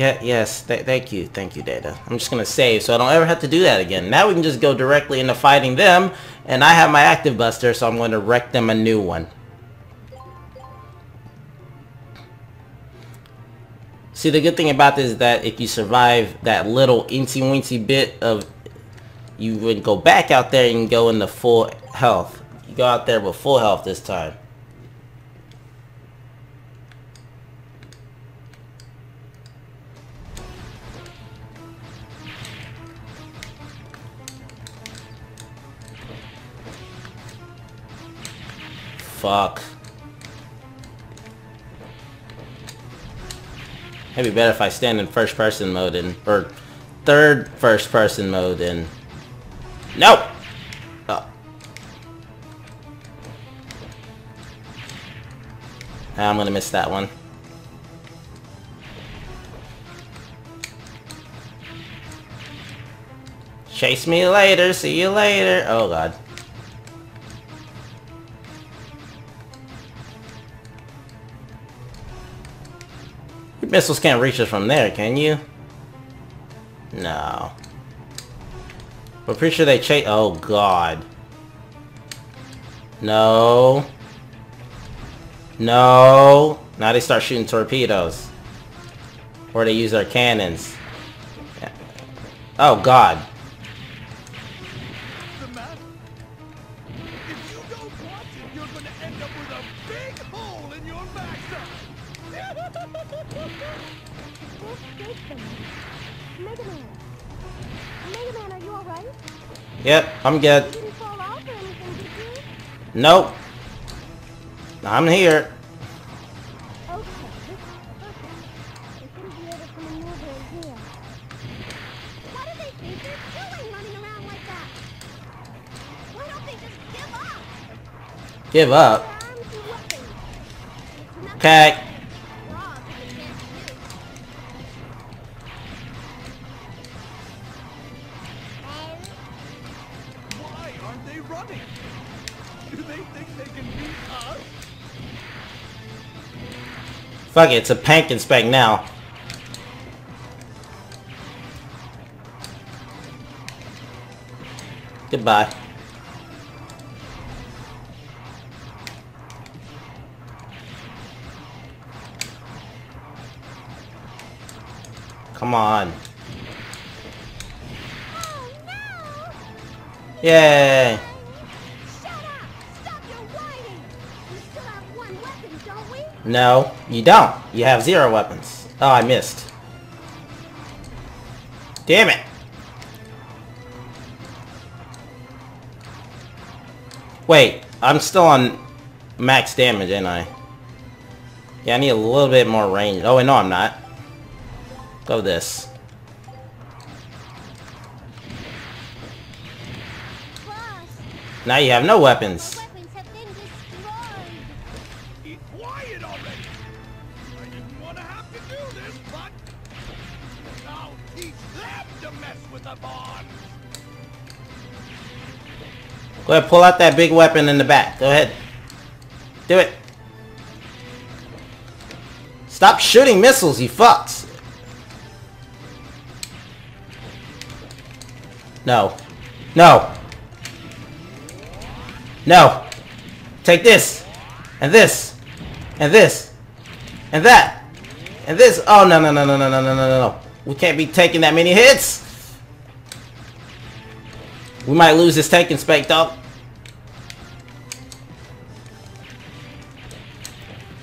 Yeah, yes, th thank you, thank you, Data. I'm just gonna save so I don't ever have to do that again. Now we can just go directly into fighting them, and I have my active buster, so I'm going to wreck them a new one. See, the good thing about this is that if you survive that little incy wincy bit of, you would go back out there and go into full health. You go out there with full health this time. Fuck. It'd be better if I stand in first person mode and or third first person mode and Nope! Oh. I'm gonna miss that one. Chase me later, see you later. Oh god. Missiles can't reach us from there, can you? No. But pretty sure they chase- Oh, God. No. No. Now they start shooting torpedoes. Or they use their cannons. Oh, God. Yep, I'm good. Nope. I'm here. Give up? Okay. Fuck it, it's a pank inspect now. Goodbye. Come on. Oh, no. Yay! No, you don't. You have zero weapons. Oh, I missed. Damn it! Wait, I'm still on max damage, ain't I? Yeah, I need a little bit more range. Oh, wait, no, I'm not. Go this. Now you have no weapons. Go ahead, pull out that big weapon in the back. Go ahead. Do it. Stop shooting missiles, you fucks. No. No. No. Take this. And this. And this. And that. And this. Oh, no, no, no, no, no, no, no, no, no. We can't be taking that many hits. We might lose this tank inspect, dog.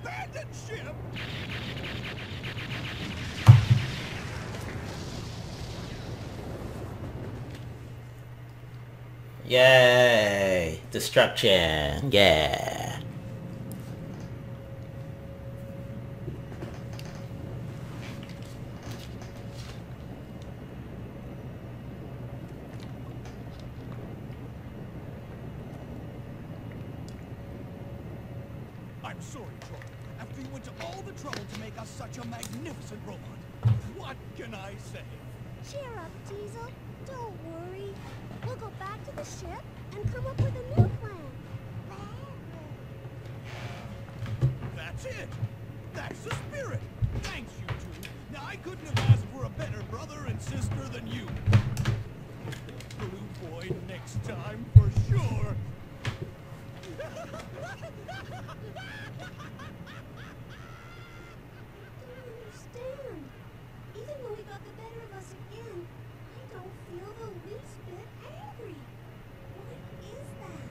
abandoned ship! Yay! Destruction! Yeah! I'm sorry, Tron. After you went to all the trouble to make us such a magnificent robot. What can I say? Cheer up, Teisel. Don't worry. We'll go back to the ship and come up with a new plan. That's it. That's the spirit. Thanks, you two. Now, I couldn't have asked for a better brother and sister than you. Blue boy next time, for sure. I don't understand. Even though he got the better of us again, I don't feel the least bit angry. What is that?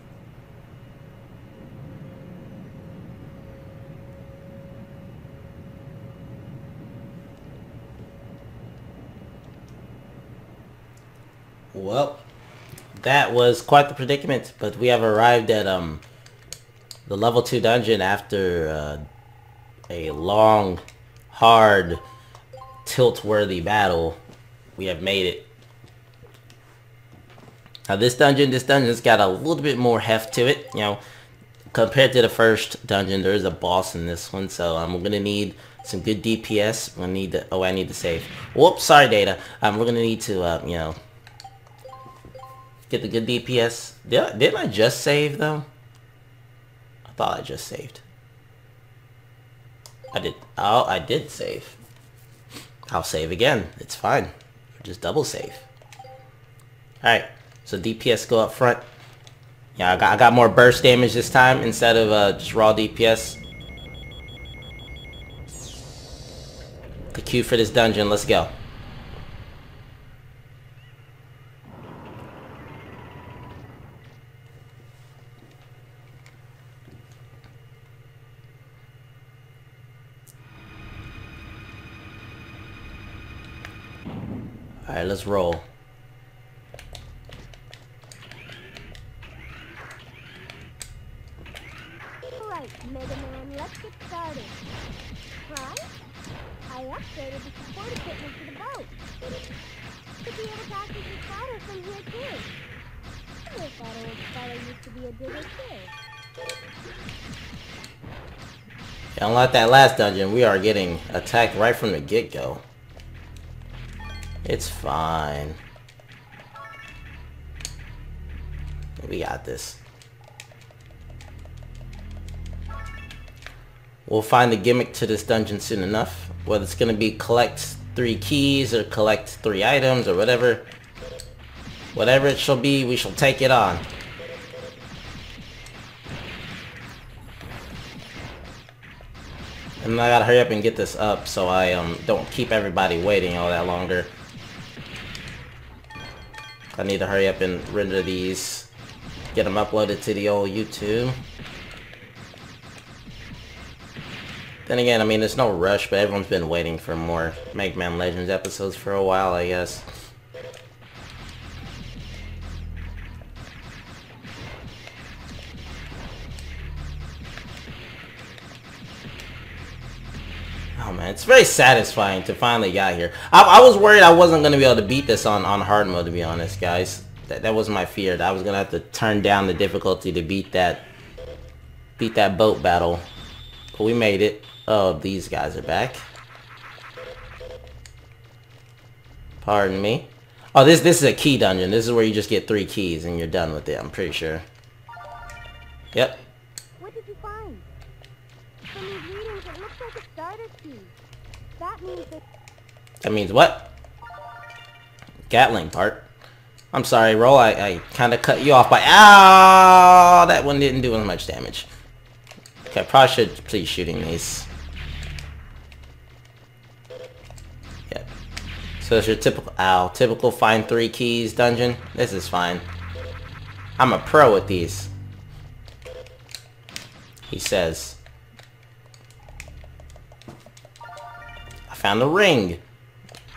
Well, that was quite the predicament, but we have arrived at um the level 2 dungeon after uh, a long, hard, tilt-worthy battle. We have made it. Now this dungeon, this dungeon's got a little bit more heft to it, you know, compared to the first dungeon, there is a boss in this one, so I'm gonna need some good DPS. I'm need to, oh, I need to save. Whoops, sorry, Data. Um, we're gonna need to, uh, you know, get the good DPS. Did didn't I just save though? I thought I just saved. I did. Oh, I did save. I'll save again. It's fine. Just double save. Alright, so DPS go up front. Yeah, I got, I got more burst damage this time instead of uh, just raw DPS. The queue for this dungeon, let's go. Alright, let's roll. Right, Mega Man, let's get started. Right? I upgraded the support equipment for the boat. Could be able to access the spider from here too. I wish that old spider used to be a digger too. Unlike that last dungeon, we are getting attacked right from the get-go. It's fine. We got this. We'll find the gimmick to this dungeon soon enough. Whether it's gonna be collect three keys or collect three items or whatever. Whatever it shall be, we shall take it on. And I gotta hurry up and get this up so I um don't keep everybody waiting all that longer. I need to hurry up and render these, get them uploaded to the old YouTube. Then again, I mean, there's no rush, but everyone's been waiting for more Mega Man Legends episodes for a while, I guess. Very satisfying to finally get here. I, I was worried I wasn't going to be able to beat this on, on hard mode, to be honest, guys. That, that was my fear. That I was going to have to turn down the difficulty to beat that beat that boat battle. But we made it. Oh, these guys are back. Pardon me. Oh, this this is a key dungeon. This is where you just get three keys and you're done with it, I'm pretty sure. Yep. What did you find? From these readings, it looks like a starter key. That means that That means what? Gatling part. I'm sorry, Roll. I, I kind of cut you off by... Ow! That one didn't do as much damage. Okay, I probably should please shooting these. Yep. So it's your typical... Ow. Typical find three keys dungeon. This is fine. I'm a pro at these. He says. Found a ring.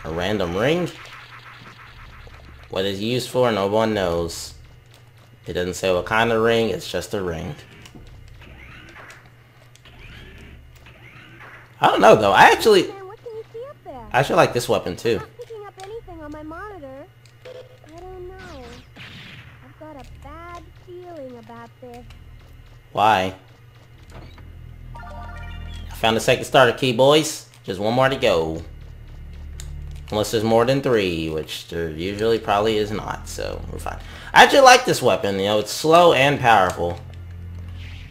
A random ring? What it's used for, no one knows. It doesn't say what kind of ring, it's just a ring. I don't know though. I actually what can you see up there? I actually like this weapon too. not picking up anything on my monitor. I don't know. I've got a bad feeling about this. Why? I found the second starter key, boys. Just one more to go. Unless there's more than three, which there usually probably is not, so we're fine. I actually like this weapon, you know, it's slow and powerful.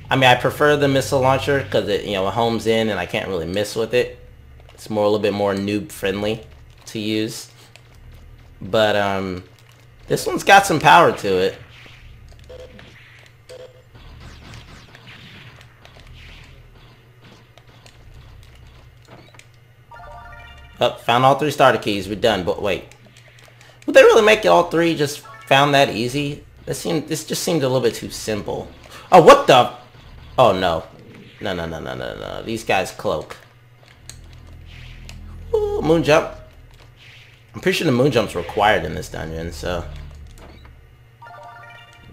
I mean, I prefer the missile launcher because it, you know, it homes in and I can't really miss with it. It's more a little bit more noob friendly to use. But um, this one's got some power to it. Oh, found all three starter keys. We're done. But wait, would they really make it all three? Just found that easy? This seemed. This just seemed a little bit too simple. Oh, what the? Oh no, no, no, no, no, no, no. These guys cloak. Ooh, moon jump. I'm pretty sure the moon jump's required in this dungeon. So.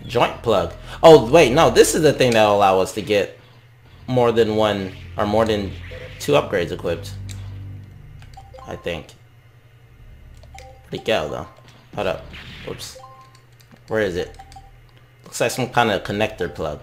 Joint plug. Oh wait, no. This is the thing that'll allow us to get more than one or more than two upgrades equipped. I think. It go, though? Hold up. Oops. Where is it? Looks like some kind of connector plug.